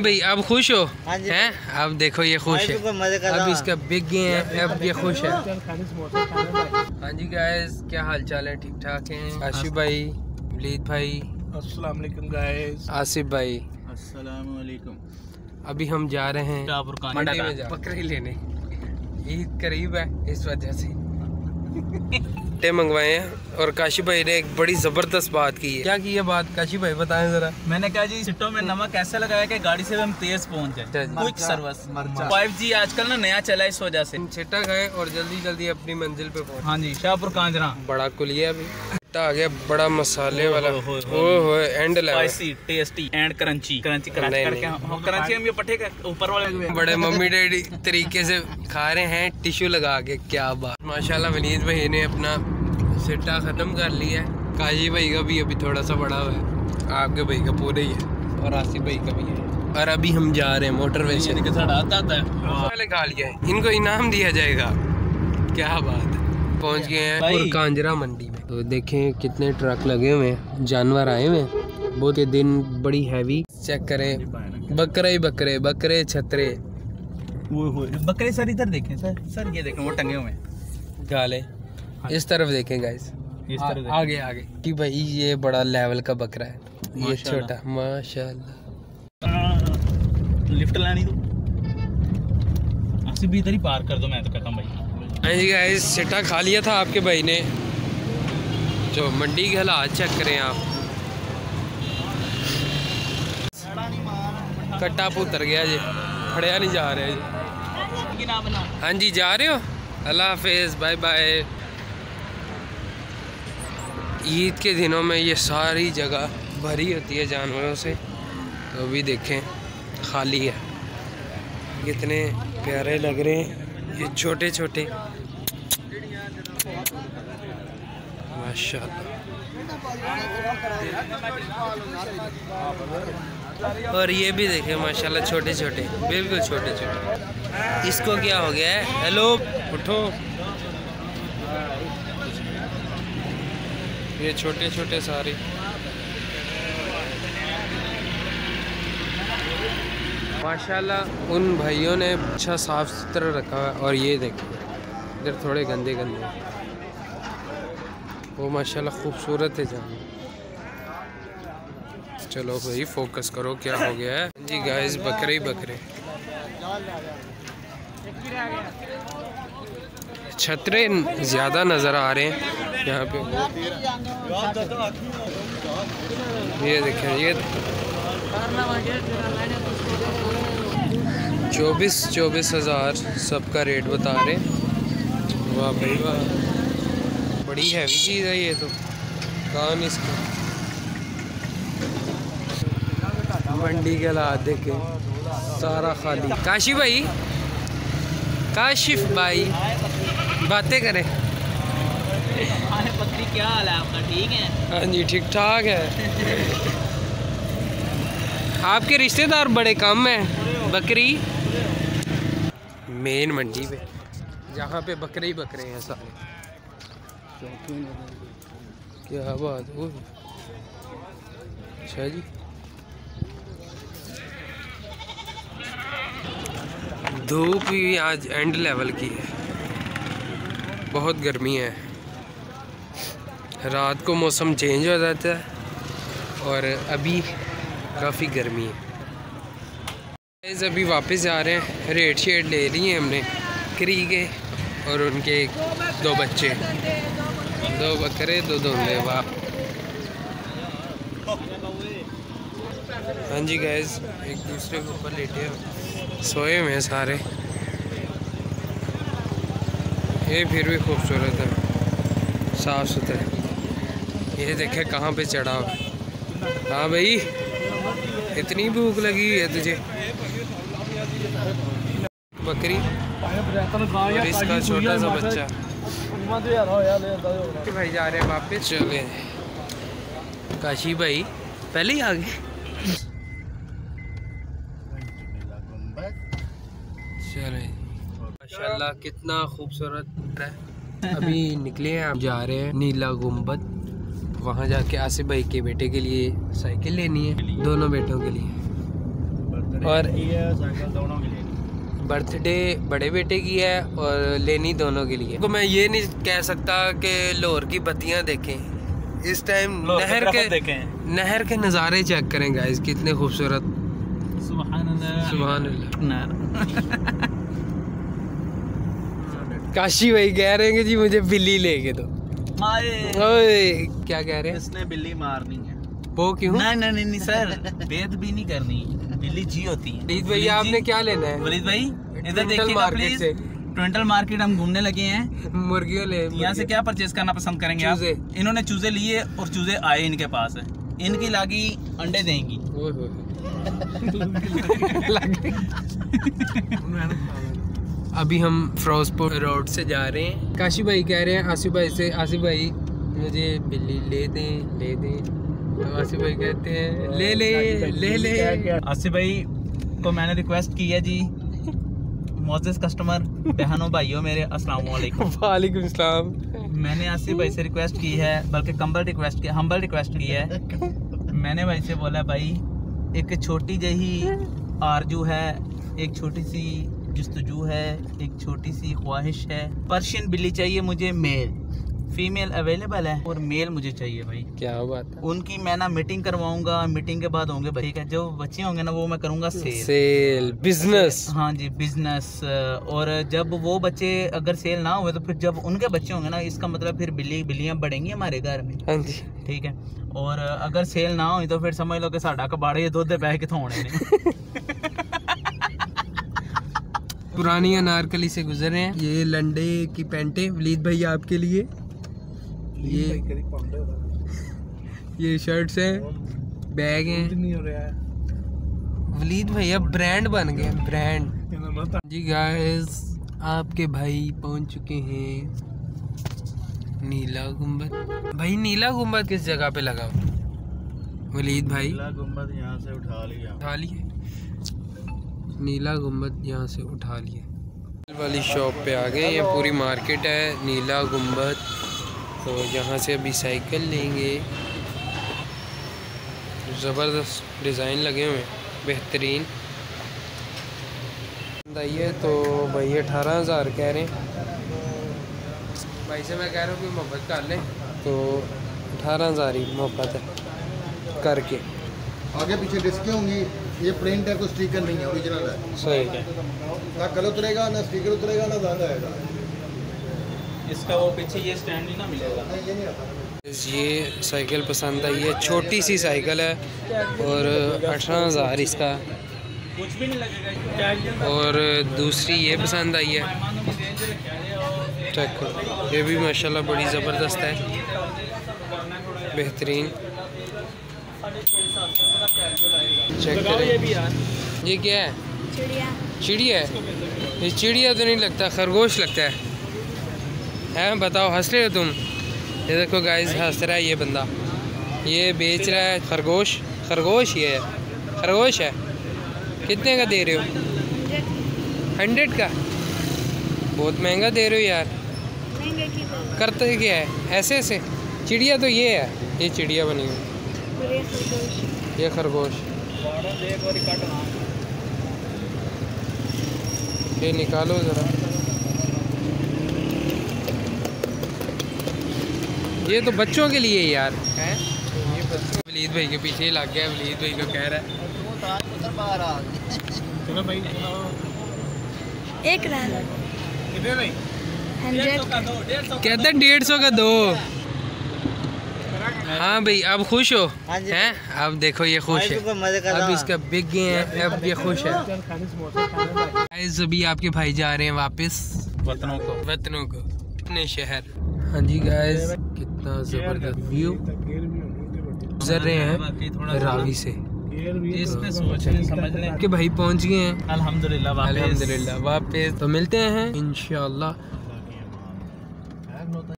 हाँ भाई अब खुश हो? हाँ जी। हैं? अब देखो ये खुश है। अब इसका बिग गए हैं अब ये खुश है। हाँ जी गाइस क्या हाल चाल है? ठीक ठाक हैं? आशिफ भाई वलीद भाई। अस्सलाम वालेकुम गाइस आसिफ भाई। अस्सलाम वालेकुम अभी हम जा रहे हैं मंडी में जा बकरी लेने। ईद करीब है इस वजह से। टे मंगवाए हैं और काशी भाई ने एक बड़ी ज़बरदस्त बात की है। क्या की है बात? काशी भाई बताएँ जरा। मैंने कहा जी सिटो में नमक ऐसे लगाया कि गाड़ी से हम तेज पहुँच अच्छा जाए। क्विक सर्विस फाइव जी आजकल ना नया चला है इस वजह से। छिटा गए और जल्दी जल्दी अपनी मंजिल पे पहुँच हाँ जी शाहपुर कांजरा। बड़ा कुलिया भी। छिट्टा आ गया बड़ा मसाले वाला। ओ हो and spicy tasty and crunchy crunchy crunch करके हम क्रंची हम ये पट्टे का ऊपर वाले बड़े मम्मी डैडी तरीके से खा रहे हैं टिश्यू लगा के क्या बात। माशाल्लाह वनीत भाई ने अपना सिट्टा ख़त्म कर लिया है। काजी भाई का भी अभी थोड़ा सा बड़ा हुआ है। आपके भाई का पूरे ही है। और आसिफ भाई का भी है। और अभी हम जा रहे हैं मोटरवे के साथ आता आता है। खा लिया है। इनको इनाम दिया जाएगा। क्या बात। है पहुँच गए हैं। और कांजरा मंडी में। तो देखें कितने ट्रक लगे हुए हैं। जानवर आए हुए हैं। बहुत ये दिन बड़ी हैवी चेक करें। बकरे ही बकरे बकरे छतरे। वो बकरे सर इधर देखें सर। सर ये देखें वो टंगे हुए हैं। गाले। इस तरफ़ देखें गाइस इस देखें। आगे आगे। कि भाई ये बड़ा लेवल का बकरा है। ये छोटा माशाल्लाह। लिफ्ट लानी दो आसिफ भी इधर ही पार कर दो मैं तो कहता हूँ भाई। हाँ जी गाइस सिट्टा खा लिया था आपके भाई ने। जो मंडी के हालात चेक करें आप। कट्टा पुतर गया जी। फड़िया नहीं जा रहा जी। हाँ जी, जा रहे हो? अल्लाह हाफिज़ बाय बाय ईद के दिनों में ये सारी जगह भरी होती है जानवरों से। तो अभी देखें, खाली है। कितने प्यारे लग रहे हैं। ये छोटे छोटे माशाल्लाह। और ये भी देखे, माशाल्लाह छोटे छोटे बिल्कुल छोटे छोटे इसको क्या हो गया है? हेलो, उठो। ये छोटे छोटे सारे। माशाल्लाह, उन भाइयों ने अच्छा साफ़ सुथरा रखा है। और ये देखो। इधर थोड़े गंदे गंदे। वो माशाल्लाह खूबसूरत है जहाँ। चलो भाई फोकस करो, क्या हो गया है? जी गाइस बकरे ही बकरे। छतरे ज़्यादा नज़र आ रहे हैं यहाँ पे। ये देखें, ये चौबीस चौबीस हज़ार सबका रेट बता रहे हैं। वाह भाई वाह। बड़ी हैवी चीज़ है ये तो। कौन इसको। मंडी के हालात देखे। सारा खाली। काशी भाई। काशिफ भाई। बातें करें। क्या हाल है आपका ठीक है हाँ जी ठीक ठाक है। आपके रिश्तेदार बड़े कम हैं, बकरी। मेन मंडी पे। जहाँ पे बकरे ही बकरे हैं सारे क्या बात हो अच्छा जी। धूप भी आज एंड लेवल की है। बहुत गर्मी है। रात को मौसम चेंज हो जाता है और अभी काफ़ी गर्मी है। अभी वापस जा रहे हैं। रेट शेट ले ली है हमने। करी के और उनके दो बच्चे। दो बकरे, दो धुंधे, वाह। हाँ जी गैस एक दूसरे के ऊपर लेटे हो। सोए हुए हैं सारे। ये फिर भी खूबसूरत है। साफ़ सुथरे। ये देखे कहाँ पे चढ़ा हुआ हाँ भाई, इतनी भूख लगी है तुझे। बकरी। और इसका छोटा सा बच्चा। भाई जा रहे हैं वापस। चले। काशी भाई पहले ही आ गए। चले। माशाल्लाह कितना खूबसूरत है अभी निकले हैं आप जा रहे हैं नीला गुंबद वहाँ जाके आसिफ भाई के बेटे के लिए साइकिल लेनी है दोनों बेटों के लिए। और साइकिल दोनों के लिए बर्थडे बड़े बेटे की है और लेनी दोनों के लिए। तो मैं ये नहीं कह सकता कि लाहौर की बत्तियाँ देखें। इस टाइम नहर के देखें। नहर के नज़ारे चेक करें गाइस कितने खूबसूरत। काशी भाई कह रहे हैं जी मुझे बिल्ली लेके दो। ओए क्या कह रहे हैं? इसने बिल्ली मारनी है। वो क्यों? नहीं नहीं नहीं नहीं सर बेद भी नहीं करनी। बिल्ली जी होती है। वलीद भैया आपने क्या लेना है? वलीद भाई इधर देखिए प्लीज़। ट्विंटल मार्केट हम घूमने लगे हैं। मुर्गियों ले यहाँ से क्या परचेज करना पसंद करेंगे आप? इन्होंने चूजे लिए और चूजे आए इनके पास। है इनकी लागी अंडे देंगी। अभी हम फिरोजपुर रोड से जा रहे हैं। काशी भाई कह रहे हैं आसिफ भाई से आसिफ भाई मुझे बिल्ली ले दें ले दें। तो आसिफ भाई कहते हैं ले ले ले ले। आसिफ भाई को मैंने रिक्वेस्ट की है जी। मोजिस कस्टमर बहनों भाइयों मेरे अस्सलाम वालेकुम वालेकुम सलाम। मैंने आसिफ भाई से रिक्वेस्ट की है बल्कि कंबल रिक्वेस्ट की हम्बल रिक्वेस्ट की है। मैंने भाई से बोला भाई एक छोटी जही आरज़ू है एक छोटी सी जस्तजू है एक छोटी सी ख्वाहिश है। पर्शियन बिल्ली चाहिए मुझे मेल। फीमेल अवेलेबल है और मेल मुझे चाहिए भाई। क्या बात है। उनकी मैं ना मीटिंग करवाऊँगा मीटिंग के बाद होंगे ठीक है? जो बच्चे होंगे ना वो मैं करूँगा सेल सेल बिज़नेस हाँ जी बिज़नेस और जब वो बच्चे अगर सेल ना हुए तो फिर जब उनके बच्चे होंगे ना इसका मतलब फिर बिल्ली बिल्लियाँ बढ़ेंगी हमारे घर में। हाँ जी। ठीक है? और अगर सेल ना हुई तो फिर समझ लो कि साढ़ा कबाड़े दुद्ध बह के थोड़े ने। पुरानी अनारकली से गुजरे हैं। ये लंडे की पेंटे वलीद भाई आपके लिए। ये ये शर्ट्स हैं बैग हैं। वलीद भैया ब्रांड बन गए ब्रांड जी गाइस आपके भाई पहुँच चुके हैं। नीला गुंबद। भाई नीला गुंबद किस जगह पे लगा? वलीद भाई। नीला गुंबद यहाँ से उठा लिया। उठा लिए। नीला गुंबद यहाँ से उठा लिए। वाली शॉप पे आ गए ये पूरी मार्केट है। नीला गुंबद। तो यहाँ से अभी साइकिल लेंगे। ज़बरदस्त डिज़ाइन लगे हुए हैं बेहतरीन। आई तो भाई अठारह हज़ार कह रहे हैं। भाई से मैं कह रहा हूँ कि मोहब्बत कर लें। तो अठारह हज़ार ही मोहब्बत है करके। आगे पीछे डिस्कें होंगी? ये प्रिंट है कोई स्टिकर नहीं है ओरिजिनल है। सही है। ना कलर उतरेगा ना स्टिकर उतरेगा ना दाग आएगा। इसका वो पीछे ये स्टैंड नहीं ना मिलेगा। ये नहीं आता ये साइकिल पसंद आई है छोटी सी साइकिल है और अठारह हज़ार इसका। कुछ भी नहीं लगेगा और दूसरी ये पसंद आई है। चेक करो ये भी माशाल्लाह बड़ी ज़बरदस्त है। बेहतरीन। चेक करें। ये क्या है? चिड़िया। चिड़िया है? ये चिड़िया तो नहीं लगता खरगोश लगता है। हैं बताओ हंस रहे हो तुम? ये देखो गाइस हंस रहा है ये बंदा। ये बेच रहा है खरगोश। खरगोश ये है। खरगोश है? कितने का दे रहे हो? हंड्रेड का? बहुत महँगा दे रहे हो यार। महँगे की दो करते क्या है? ऐसे ऐसे। चिड़िया तो ये है। ये चिड़िया बनी हुई। ये खरगोश। ये निकालो ज़रा। ये तो बच्चों के लिए यार है? ये बच्चों वलीद भाई के पीछे ही लग गया है, वलीद भाई को कह रहा है। चलो भाई एक कहता है डेढ़ सौ का दो। हाँ भाई अब खुश हो। हैं अब देखो ये खुश है। अब इसका बिक गए हैं अब ये खुश है। अभी आपके भाई जा रहे हैं वापस। वतनों को। वतनों को। अपने शहर। हाँ जी गाइस कितना ज़बरदस्त व्यू गुजर रहे हैं रावी से। इसमें सोच लें कि भाई पहुँच गए हैं। अल्हम्दुलिल्लाह वापस। अल्हम्दुलिल्लाह वापस। तो मिलते हैं इंशाल्लाह।